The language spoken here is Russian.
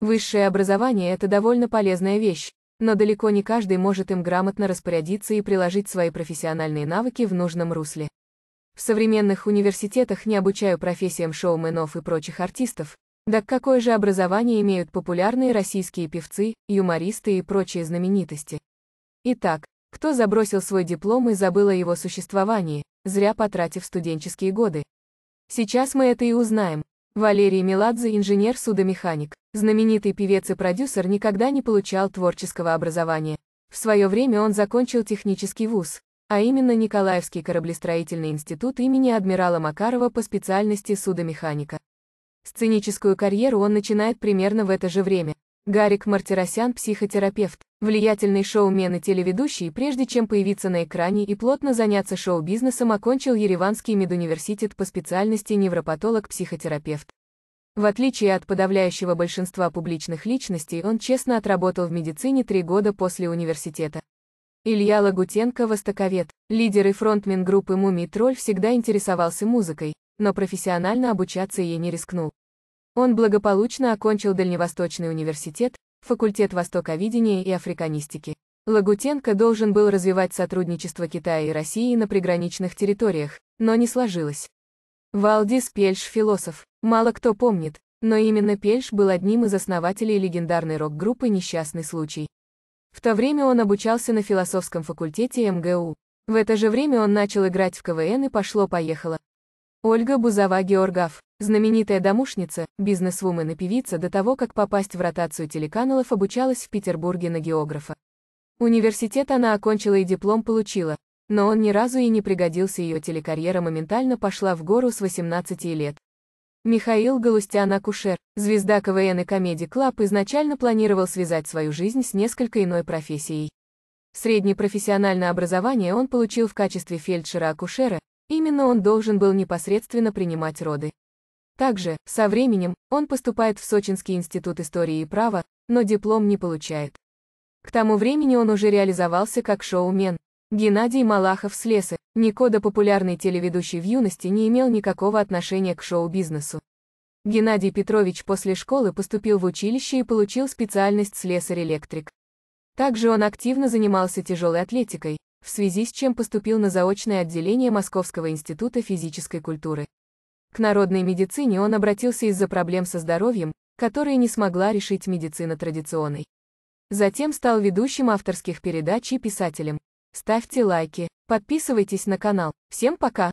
Высшее образование – это довольно полезная вещь, но далеко не каждый может им грамотно распорядиться и приложить свои профессиональные навыки в нужном русле. В современных университетах не обучаю профессиям шоуменов и прочих артистов, да какое же образование имеют популярные российские певцы, юмористы и прочие знаменитости. Итак, кто забросил свой диплом и забыл о его существовании, зря потратив студенческие годы? Сейчас мы это и узнаем. Валерий Меладзе – инженер-судомеханик. Знаменитый певец и продюсер никогда не получал творческого образования. В свое время он закончил технический вуз, а именно Николаевский кораблестроительный институт имени адмирала Макарова по специальности судомеханика. Сценическую карьеру он начинает примерно в это же время. Гарик Мартиросян – психотерапевт, влиятельный шоумен и телеведущий, прежде чем появиться на экране и плотно заняться шоу-бизнесом, окончил Ереванский медуниверситет по специальности невропатолог-психотерапевт. В отличие от подавляющего большинства публичных личностей, он честно отработал в медицине три года после университета. Илья Лагутенко – востоковед, лидер и фронтмен группы «Мумий Тролль» всегда интересовался музыкой, но профессионально обучаться ей не рискнул. Он благополучно окончил Дальневосточный университет, факультет востоковедения и африканистики. Лагутенко должен был развивать сотрудничество Китая и России на приграничных территориях, но не сложилось. Валдис Пельш – философ. Мало кто помнит, но именно Пельш был одним из основателей легендарной рок-группы «Несчастный случай». В то время он обучался на философском факультете МГУ. В это же время он начал играть в КВН и пошло-поехало. Ольга Бузова-Георгав, знаменитая домушница, бизнесвумен и певица до того, как попасть в ротацию телеканалов, обучалась в Петербурге на географа. Университет она окончила и диплом получила, но он ни разу и не пригодился, ее телекарьера моментально пошла в гору с 18 лет. Михаил Галустян-Акушер, звезда КВН и Comedy Club, изначально планировал связать свою жизнь с несколько иной профессией. Среднепрофессиональное образование он получил в качестве фельдшера-акушера, Именно он должен был непосредственно принимать роды. Также, со временем, он поступает в Сочинский институт истории и права, но диплом не получает. К тому времени он уже реализовался как шоумен. Геннадий Малахов с леса, Никода популярный телеведущий в юности не имел никакого отношения к шоу-бизнесу. Геннадий Петрович после школы поступил в училище и получил специальность слесарь-электрик. Также он активно занимался тяжелой атлетикой, в связи с чем поступил на заочное отделение Московского института физической культуры. К народной медицине он обратился из-за проблем со здоровьем, которые не смогла решить медицина традиционной. Затем стал ведущим авторских передач и писателем. Ставьте лайки, подписывайтесь на канал. Всем пока!